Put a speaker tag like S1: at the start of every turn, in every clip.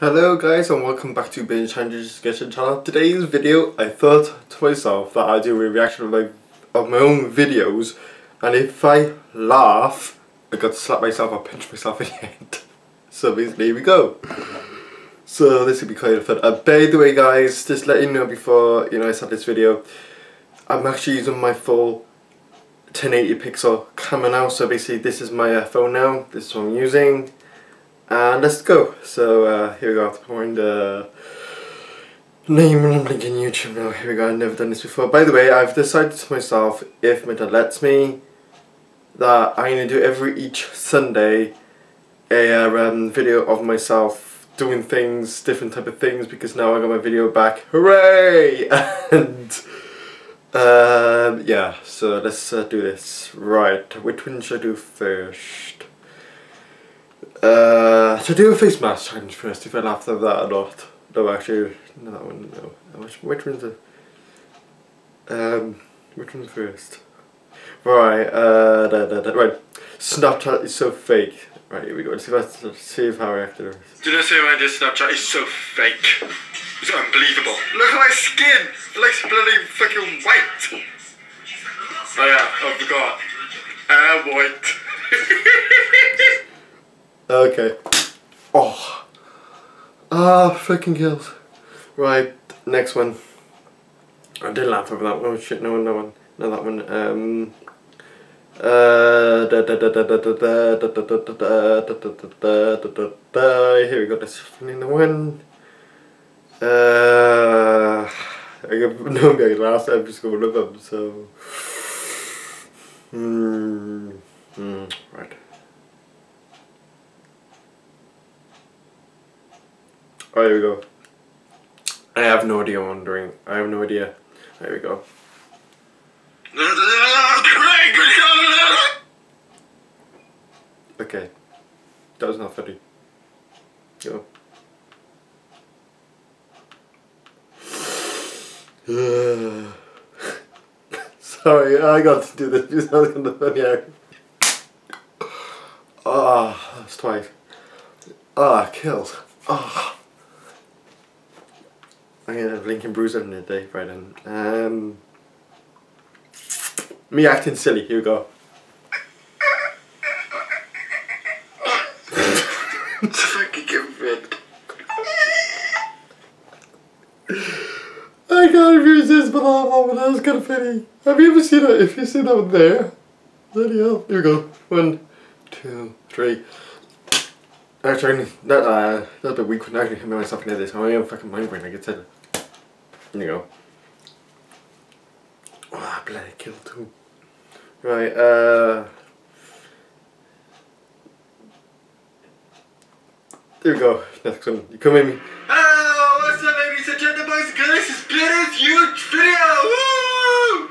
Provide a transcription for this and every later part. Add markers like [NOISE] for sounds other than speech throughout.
S1: Hello guys and welcome back to Binge Changes Discussion channel. Today's video I thought to myself that I'd do a reaction of my, of my own videos and if I laugh I got to slap myself or pinch myself in the [LAUGHS] head. So basically here we go. So this will be quite fun. Uh, by the way guys, just let you know before you know I start this video, I'm actually using my full 1080 pixel camera now. So basically this is my uh, phone now, this is what I'm using. And let's go. So uh, here we go, to find the name and link in YouTube now. Here we go, I've never done this before. By the way, I've decided to myself, if my dad lets me, that I'm going to do every each Sunday a uh, um, video of myself doing things, different type of things, because now I got my video back. Hooray! [LAUGHS] and um, yeah, so let's uh, do this. Right, which one should I do first? Uh, should I do a face mask challenge first if I laugh at that or not? No, actually, no, that one, no. Which, which one's the... Um, which one's first? Right, uh, da, da, da, right. Snapchat is so fake. Right, here we go. Let's see if, I, let's see if how I react to this.
S2: Do you know say when I did Snapchat is so fake? It's unbelievable. Look at my skin! It looks bloody fucking white! Oh yeah, I forgot. I'm white. [LAUGHS]
S1: Okay. Oh. Ah, freaking kills. Right, next one. I did laugh over that one. Oh shit, no one, no one. No, that one. Um. Uh, here we go, this in the wind. Uh, I got no guy last every single one of them, so. Hmm. Mm, right. Oh, here we go. I have no idea what I'm doing. I have no idea. There we go. Okay. That was not funny. Go. [SIGHS] Sorry, I got to do this. It's not gonna funny. Ah, that's twice. Ah, killed. Ah. I'm Lincoln Bruiser in the day, right then. Um, me acting silly, here we go.
S2: It's fucking good.
S1: I can't resist but that one, that was kind of funny. Have you ever seen that? If you seen that one there, bloody hell. Here we go. One, two, three. Actually, that, uh, that's a weak one. I actually hit myself in the this. I am fucking mind brain, like I said. There you go. Oh, bloody kill too. Right, uh. There we go. Next one. You come in.
S2: Hello, what's up ladies and gentlemen, boys and girls? This is Blitter's huge video! Woo!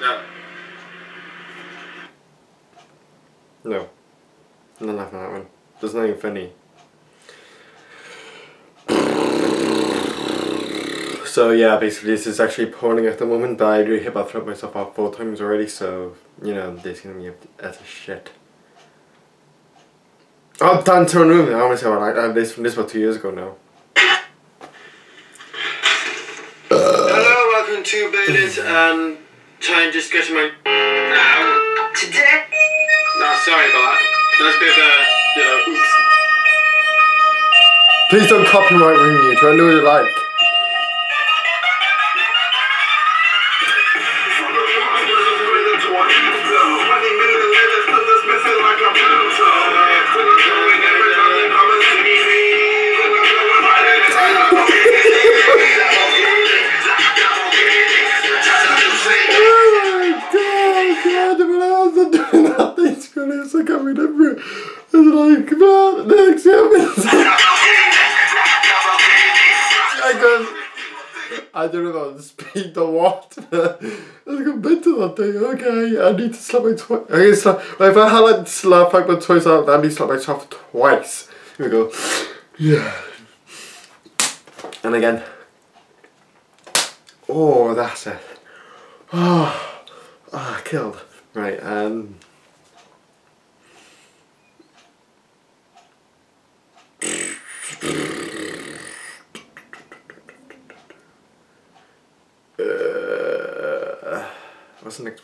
S2: No.
S1: No. I'm not laughing at that one. There's nothing funny. So yeah, basically this is actually pouring at the moment, but I really hit my throat myself off four times already, so, you know, this is gonna be as a shit. Oh, Dan Turn Room, I want to say about like, uh, this, from this was two years ago now.
S2: Hello, welcome to Bailey's and time just getting my Ow. today. No, sorry about that. That's a bit of a you know, oops.
S1: Please don't copyright ring you, try and do what you like. I go, I don't know about the what. Let's go bit to that thing. Okay, I need to slap my twice. Need to. If I had like slap like my toys out, I need to slap myself twice. Here we go. Yeah. And again. Oh, that's it. Oh, [SIGHS] ah, killed. Right, um. What's?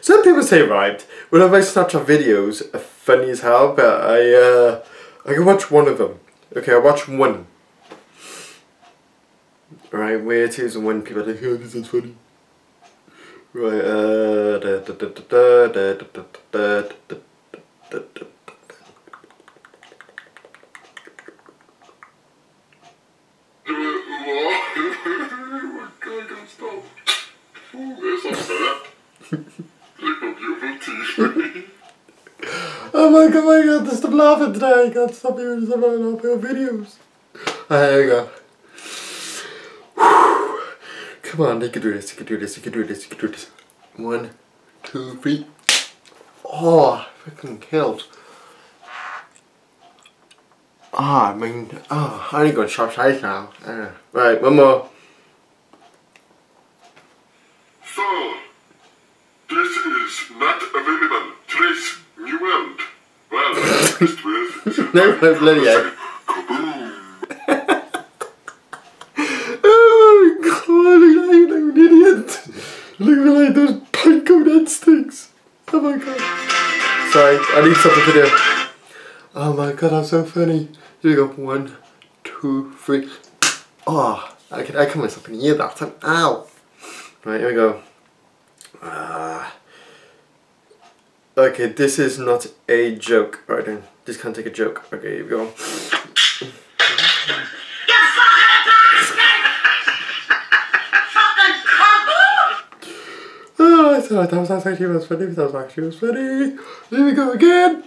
S1: Some people say right. Whenever I Snapchat videos are funny as hell, but I uh, I can watch one of them. Okay, I watch one. Right, where it is and when people are like, oh, this is funny. Right, uh, da, da, da, da, da, da, da, da, da, da, da. [LAUGHS] Oh my god, my god, stop laughing today. I can't stop hearing some of my videos. Alright, there we go. Come on, you can do this, you can do this, you can do this, you can do this. One, two, three. Oh, freaking killed. Ah, I mean, oh, I need to go shop size now. Uh, right, one more.
S3: So, this is not available. Trace new world. Well,
S1: No, [LAUGHS] no, bloody hell. Oh my god, look at you like an idiot. Look at like those panko dead sticks. Oh my god. Sorry, I need something to do. Oh my god, I'm so funny. Here we go. One, two, three. Oh, I can I can myself in ear that time. Ow. Right, here we go. Ah. Okay, this is not a joke. Right then, this can't take a joke. Okay, here we go. Oh, that was actually was funny. That was actually was funny. Here we go again.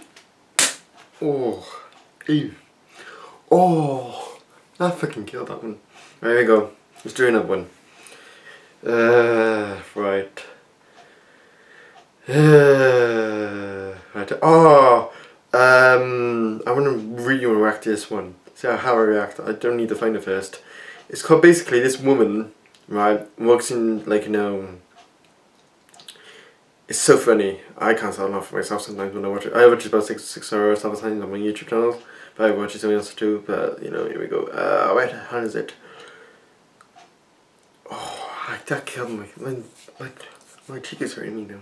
S1: Oh, ew. Oh, that fucking killed that one. There we go. Let's do another one. Uh, right. [SIGHS] Right. Oh, um, I want to really react to this one. See how I react. I don't need to find it first. It's called basically this woman, right, works in like you know it's so funny. I can't stop laughing myself sometimes when I watch it. I watch it about six six hours sometimes on my YouTube channel. But I watch it something else too. But you know, here we go. Uh, wait, how is it? Oh, that killed me. My my my cheek is hurting me now.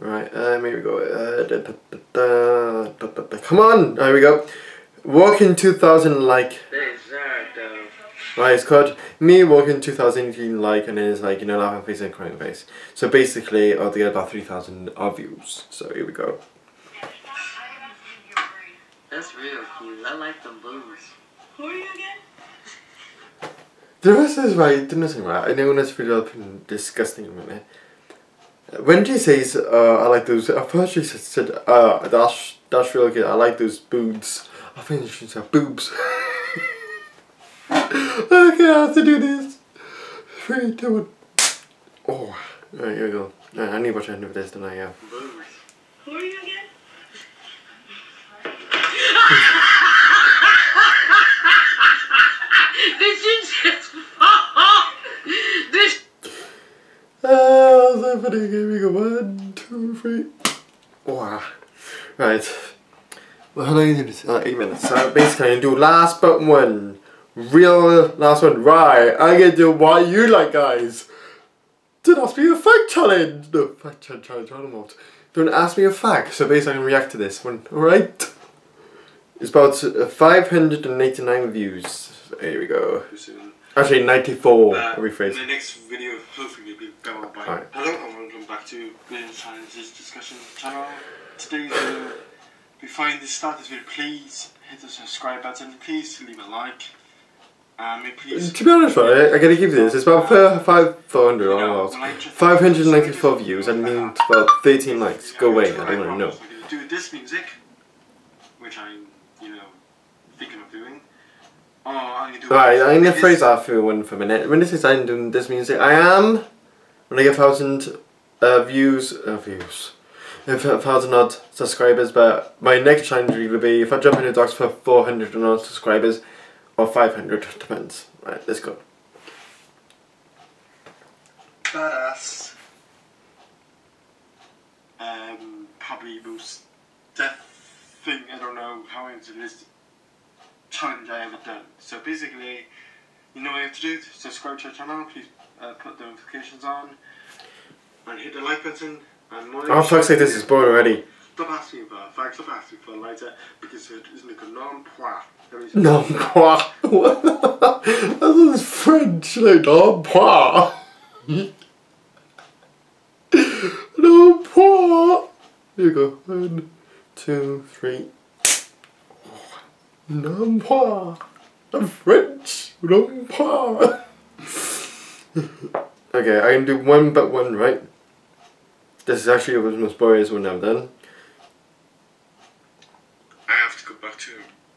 S1: Right, um, here we go. Uh, da, da, da, da, da, da, da. Come on, there we go. Walking 2000 like. Right, it's called Me Walking 2018 Like, and then it's like, you know, laughing face and crying face. So basically, I'll get about 3,000 odd views. So here we go.
S4: That's real cute. I like them boobs.
S5: Who are you again?
S1: The rest is right, the nothing right. I know that's really disgusting a minute. When she says, uh, I like those, at first she said, uh, that's, that's real good, I like those boobs. I think she said boobs. [LAUGHS] okay, I have to do this. Three, two, one. Oh, right, here we go. I need to watch the end of this, don't I? Yeah.
S4: Boobs.
S5: Who are you again?
S4: Did you just fall? This
S1: Funny. Here we go. One, two, three. Wow. Right. Well, how long is it? Uh, eight minutes. So basically, I'm gonna do last but one. Real last one. Right. I'm gonna do what you like, guys. Don't ask me a fact challenge. No, fact challenge, challenge, challenge. Don't ask me a fact. So basically, I'm gonna react to this one. Alright? It's about uh, 589 views. Here we go. Actually, 94.
S2: Uh,
S1: I'll rephrase.
S2: in the next video, hopefully, we'll be by.
S1: Alright.
S2: Hello and welcome back to Bernard Challenges Discussion channel. Today's video, before you start this video, please hit the subscribe button. Please leave a like. Um, please.
S1: To be honest, right, I gotta give you this. It's about five, five, 400
S2: you know,
S1: almost.
S2: like to-
S1: 594 views and means about 13 likes. Go away, I don't wanna know.
S2: Do this music, which I'm, you know, thinking of doing. Oh, I'm gonna do.
S1: Right, I'm gonna phrase that for one for a minute. When this is I'm doing this music, I am I get thousand uh, views, uh, views, a thousand odd subscribers. But my next challenge will be if I jump into dogs for 400 and odd subscribers, or 500 depends. Right, let's go.
S2: Badass. Um, probably most death thing. I don't know how into this. challenge I ever done. So basically, you know what you have to do? Subscribe to our channel, please uh, put the notifications on, and hit the like button. And more
S1: Oh fuck's sake, this is boring already.
S2: Stop asking for a fact, stop asking for a lighter, because it is like a non-pois.
S1: Non pois. What? That is French, like non pois. Non pois. Here you go. One, two, three. Non pois. I'm French. Non pois. Okay, I can do one but one right. This is actually the most boring one I've done.
S2: I have to go back to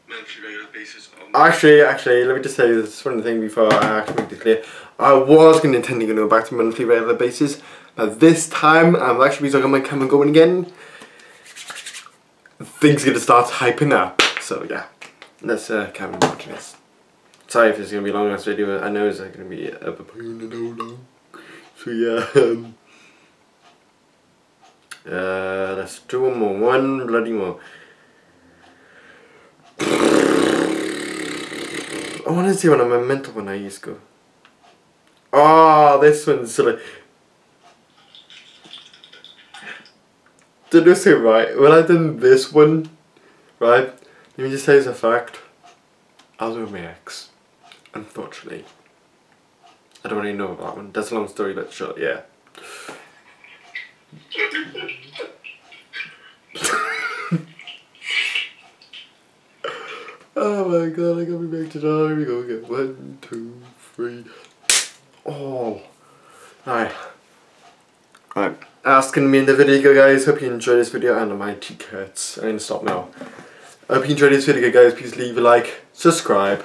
S2: monthly regular basis. On
S1: Actually, actually, let me just say this one thing before I actually make it clear. I was going to intending to go back to monthly regular basis, but this time I'm actually talking my camera going again. Things are going to start hyping up, so yeah. Let's uh, carry on watching this. Sorry if it's going to be a long ass video, I know it's going to be a and all long. So yeah, um, uh, let's do one more, one bloody more. I want to see one of my mental one I used to go. Oh, this one's silly. Did I say right? When I did this one, right? Let me just say as a fact. I was with my ex. Unfortunately. I don't really know about that one. That's a long story, but short, yeah. [LAUGHS] Oh my god, I got me back to die. Here we go again. One, two, three. Oh. Alright. Alright. Asking me in the video guys. Hope you enjoyed this video and my t-shirts. I'm gonna stop now. Hope you enjoyed this video guys. Please leave a like, subscribe.